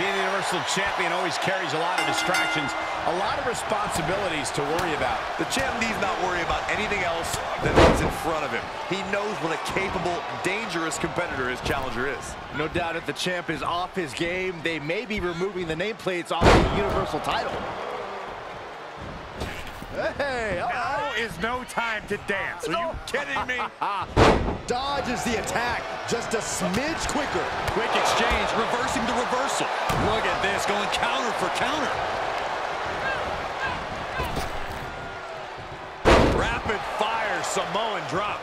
Being the Universal Champion always carries a lot of distractions, a lot of responsibilities to worry about. The champ needs not worry about anything else than what's in front of him. He knows what a capable, dangerous competitor his challenger is. No doubt if the champ is off his game, they may be removing the nameplates off the Universal title. Hey, Now is no time to dance. Are you kidding me? Dodges the attack just a smidge quicker. Quick exchange, reversing the reversal. This, going counter for counter. Rapid fire Samoan drop.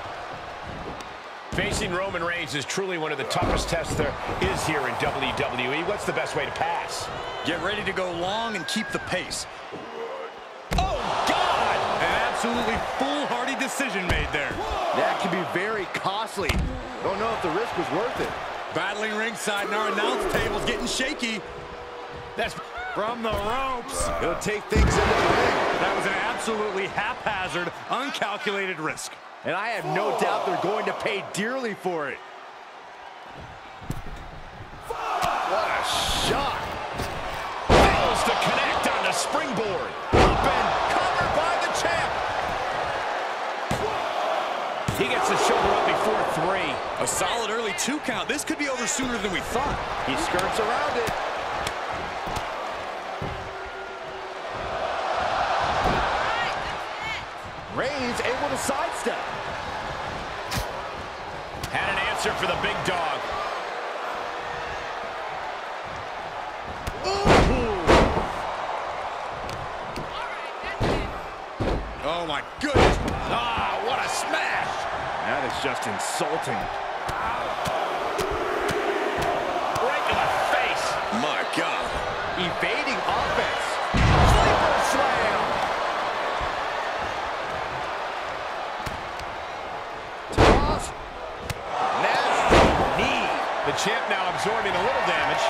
Facing Roman Reigns is truly one of the toughest tests there is here in WWE. What's the best way to pass? Get ready to go long and keep the pace. Oh, God! An absolutely foolhardy decision made there. That can be very costly. Don't know if the risk was worth it. Battling ringside and our announce table's getting shaky. That's From the ropes. He'll take things into the ring. That was an absolutely haphazard, uncalculated risk. And I have no doubt they're going to pay dearly for it. What a shot. fails to connect on the springboard. Up and covered by the champ. He gets the shoulder up before three. A solid early two count. This could be over sooner than we thought. He skirts around it. Reigns able to sidestep. Had an answer for the big dog. Oh, my goodness. Ah, what a smash! That is just insulting. Toss. Nasty knee. The champ now absorbing a little damage.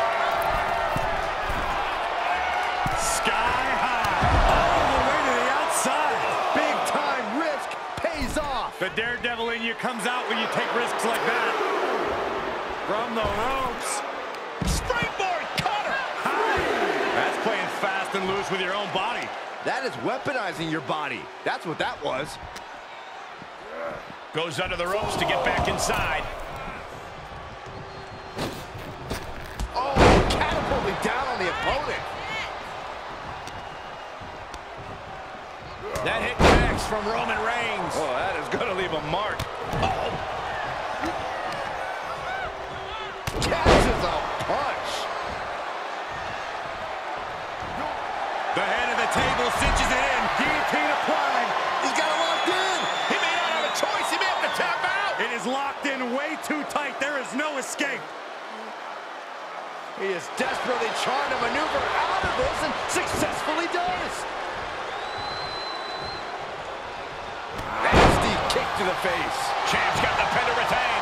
Sky high. All the way to the outside. Big time risk pays off. The daredevil in you comes out when you take risks like that. From the ropes. Springboard cutter! High. That's playing fast and loose with your own body. That is weaponizing your body. That's what that was. Goes under the ropes to get back inside. Oh, catapulting down on the opponent. That hit connects from Roman Reigns. Oh, that is going to leave a mark. Oh, Catches a punch. The head of the table cinches it in. Guillotine applied. Locked in way too tight. There is no escape. He is desperately trying to maneuver out of this and successfully does. Nasty kick to the face. Champ's got the pin to retain.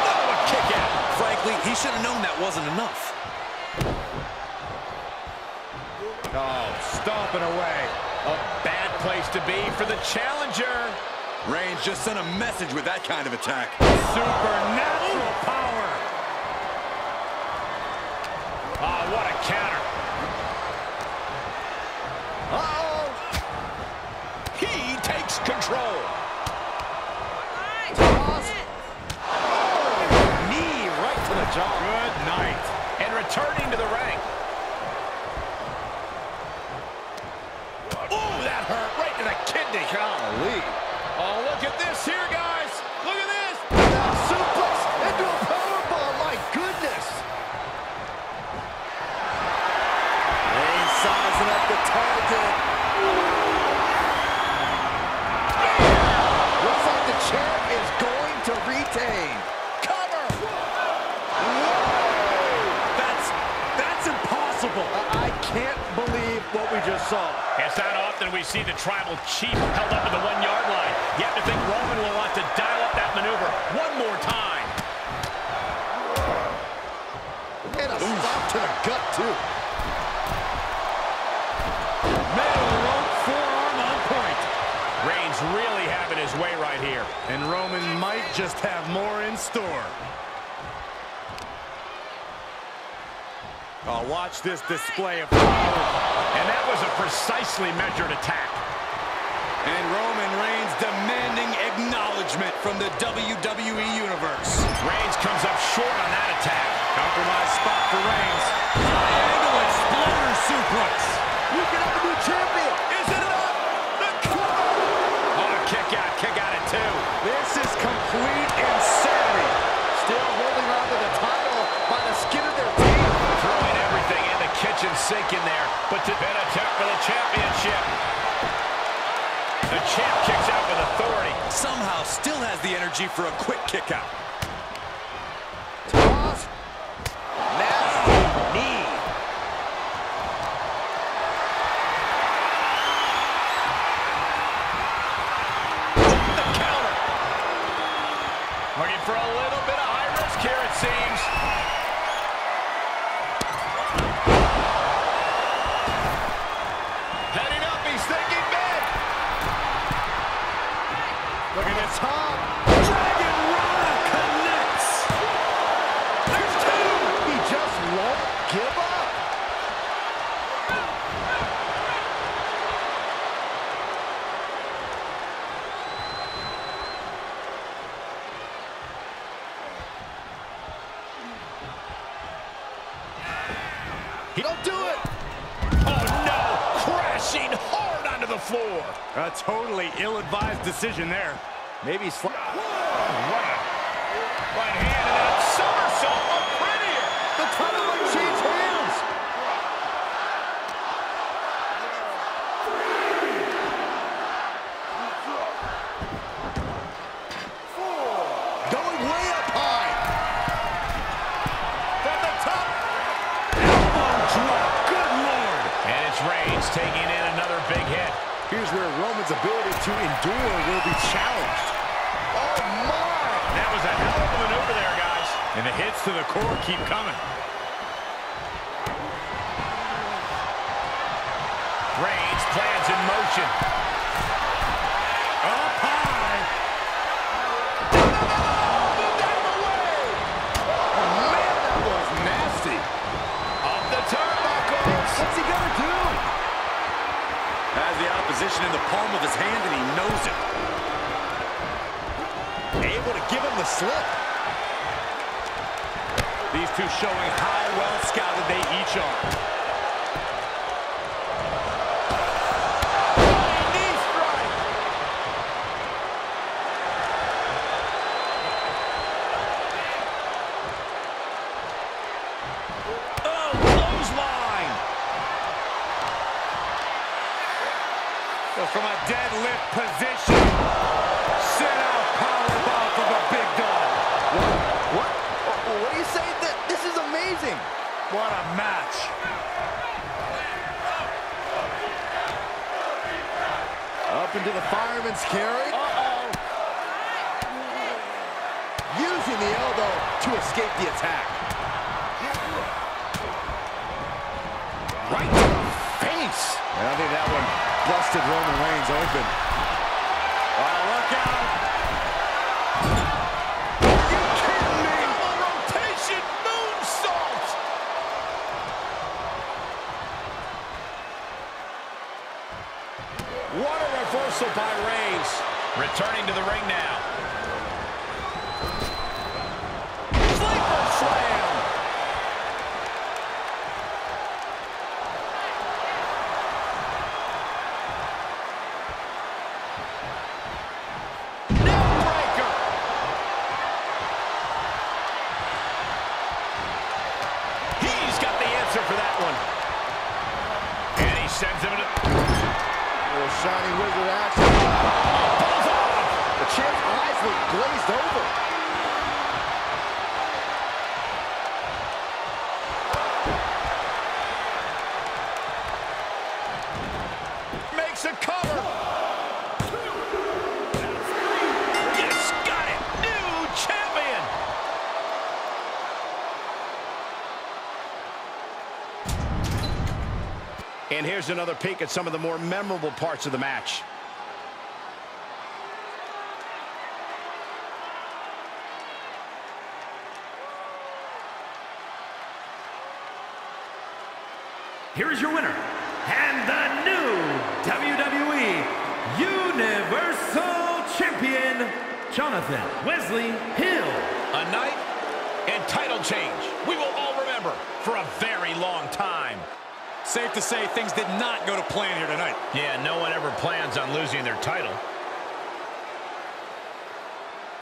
Oh, a kick out. Frankly, he should have known that wasn't enough. Oh, stomping away. A bad place to be for the challenger. Reigns just sent a message with that kind of attack. Supernatural power. Ah, what a counter. What we just saw. It's not often we see the tribal chief held up at the one-yard line. You have to think Roman will want to dial up that maneuver one more time. And a stop to the gut, too. Middle rope forearm on point. Reigns really having his way right here. And Roman might just have more in store. Oh, watch this display of power. And that was a precisely measured attack. And Roman Reigns demanding acknowledgement from the WWE Universe. Reigns comes up short on that sink in there. But to been attack for the championship. The champ kicks out with authority. Somehow still has the energy for a quick kick out. Look at the top. Dragon Rana connects. There's two. He just won't give up. He don't do it. Floor. A totally ill-advised decision there. Maybe sli What a right hand and a somersault. Prettier. the might change hands. Going way up high. From the top. Elbow drop. Good Lord. And it's Reigns taking in another big hit. Here's where Roman's ability to endure will be challenged. Oh, my! That was a hell of a maneuver there, guys. And the hits to the core keep coming. Reigns plans in motion. Up So oh, from a deadlift position, What a match. Up into the fireman's carry. Uh-oh. Using the elbow to escape the attack. Right to the face. And I think that one busted Roman Reigns open. Oh, look out. What a reversal by Reigns. Returning to the ring now. And here's another peek at some of the more memorable parts of the match. here is your winner, and the new WWE Universal Champion, Jonathan Wesley Hill. A night and title change we will all remember for a very long time. Safe to say things did not go to plan here tonight. Yeah, no one ever plans on losing their title.